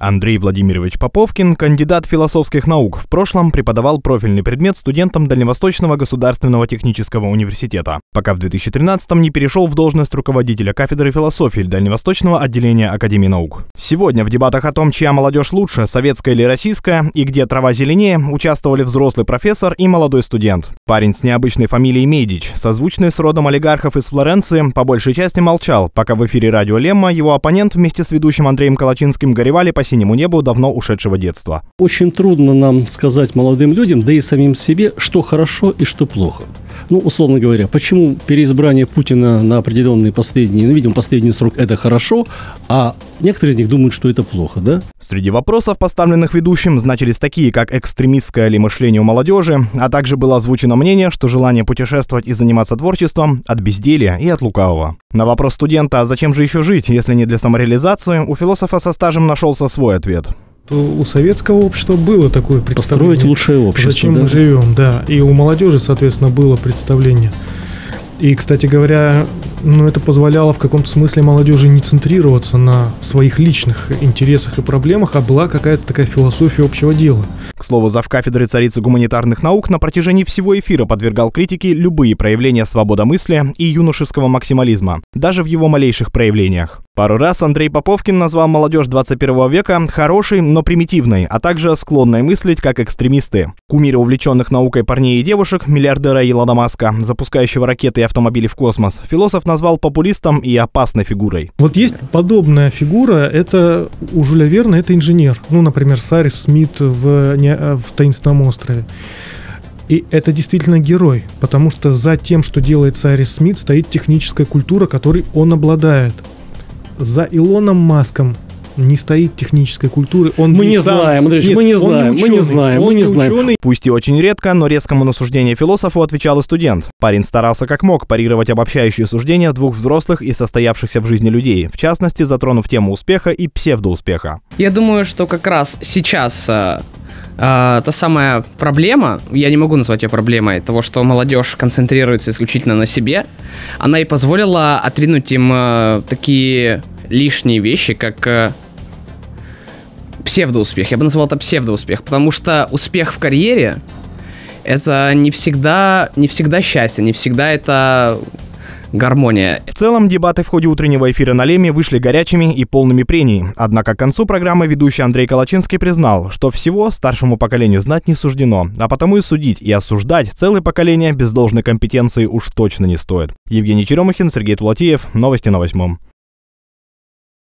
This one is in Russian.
Андрей Владимирович Поповкин, кандидат философских наук, в прошлом преподавал профильный предмет студентам Дальневосточного государственного технического университета, пока в 2013-м не перешел в должность руководителя кафедры философии Дальневосточного отделения Академии наук. Сегодня в дебатах о том, чья молодежь лучше, советская или российская, и где трава зеленее, участвовали взрослый профессор и молодой студент. Парень с необычной фамилией Мейдич, созвучный с родом олигархов из Флоренции, по большей части молчал, пока в эфире радио Лемма его оппонент вместе с ведущим Андреем Калачинским горевали по синему небу давно ушедшего детства. Очень трудно нам сказать молодым людям, да и самим себе, что хорошо и что плохо. Ну, условно говоря, почему переизбрание Путина на определенный последний, ну, видимо, последний срок – это хорошо, а некоторые из них думают, что это плохо, да? Среди вопросов, поставленных ведущим, значились такие, как экстремистское ли мышление у молодежи, а также было озвучено мнение, что желание путешествовать и заниматься творчеством от безделия и от лукавого. На вопрос студента, а зачем же еще жить, если не для самореализации, у философа со стажем нашелся свой ответ – то у советского общества было такое представление. Построить лучшее общество. Зачем да? мы живем, да. И у молодежи, соответственно, было представление. И, кстати говоря, ну, это позволяло в каком-то смысле молодежи не центрироваться на своих личных интересах и проблемах, а была какая-то такая философия общего дела. К слову, зав кафедры царицы гуманитарных наук на протяжении всего эфира подвергал критике любые проявления свободомыслия и юношеского максимализма, даже в его малейших проявлениях. Пару раз Андрей Поповкин назвал молодежь 21 века хорошей, но примитивной, а также склонной мыслить как экстремисты. Кумиры увлеченных наукой парней и девушек, миллиардера Илона Маска, запускающего ракеты и автомобили в космос, философ назвал популистом и опасной фигурой. Вот есть подобная фигура, это у Жюля Верна, это инженер. Ну, например, Сарис Смит в, не, в «Таинственном острове». И это действительно герой, потому что за тем, что делает Сайрис Смит, стоит техническая культура, которой он обладает за Илоном Маском не стоит технической культуры. Он мы не сам... знаем, Андрей, Нет, мы не знаем, не мы не знаем, мы не знаем. Ученый. Пусть и очень редко, но резкому на суждение философу отвечал и студент. Парень старался как мог парировать обобщающие суждения двух взрослых и состоявшихся в жизни людей, в частности, затронув тему успеха и псевдоуспеха. Я думаю, что как раз сейчас э, та самая проблема, я не могу назвать ее проблемой, того, что молодежь концентрируется исключительно на себе, она и позволила отринуть им uh, такие лишние вещи, как uh, псевдоуспех. Я бы назвал это псевдоуспех, потому что успех в карьере это не всегда, не всегда счастье, не всегда это гармония. В целом, дебаты в ходе утреннего эфира на Леме вышли горячими и полными прений. Однако к концу программы ведущий Андрей Калачинский признал, что всего старшему поколению знать не суждено, а потому и судить и осуждать целое поколение без должной компетенции уж точно не стоит. Евгений Черемухин, Сергей Тулатиев. Новости на восьмом.